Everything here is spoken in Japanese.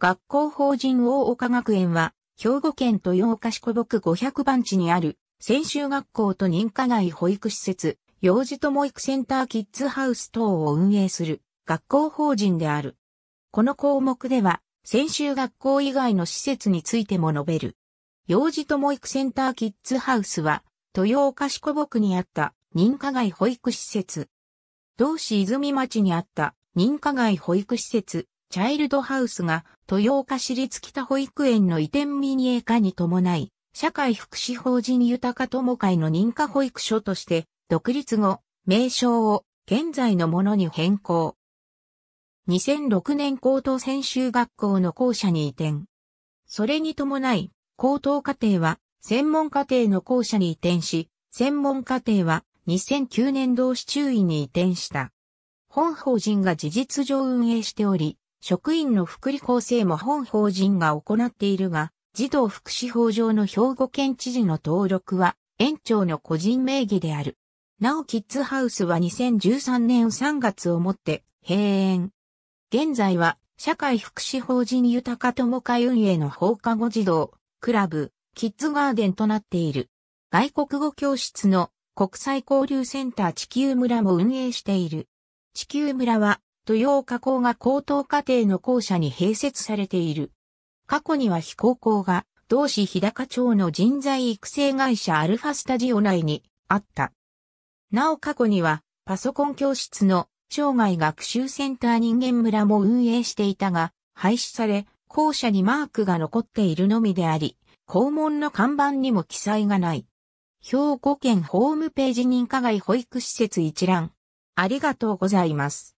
学校法人大岡学園は、兵庫県豊岡市古木500番地にある、専修学校と認可外保育施設、幼児とも育センターキッズハウス等を運営する学校法人である。この項目では、専修学校以外の施設についても述べる。幼児とも育センターキッズハウスは、豊岡市古木にあった認可外保育施設。同市泉町にあった認可外保育施設、チャイルドハウスが豊岡市立北保育園の移転民営化に伴い、社会福祉法人豊か友会の認可保育所として独立後、名称を現在のものに変更。2006年高等専修学校の校舎に移転。それに伴い、高等課程は専門課程の校舎に移転し、専門課程は2009年同市中位に移転した。本法人が事実上運営しており、職員の福利厚生も本法人が行っているが、児童福祉法上の兵庫県知事の登録は、園長の個人名義である。なおキッズハウスは2013年3月をもって閉園。現在は社会福祉法人豊か友会運営の放課後児童、クラブ、キッズガーデンとなっている。外国語教室の国際交流センター地球村も運営している。地球村は豊岡工が高等課程の校舎に併設されている。過去には非高校が同市日高町の人材育成会社アルファスタジオ内にあった。なお過去にはパソコン教室の生涯学習センター人間村も運営していたが、廃止され、校舎にマークが残っているのみであり、校門の看板にも記載がない。兵庫県ホームページ認可外保育施設一覧。ありがとうございます。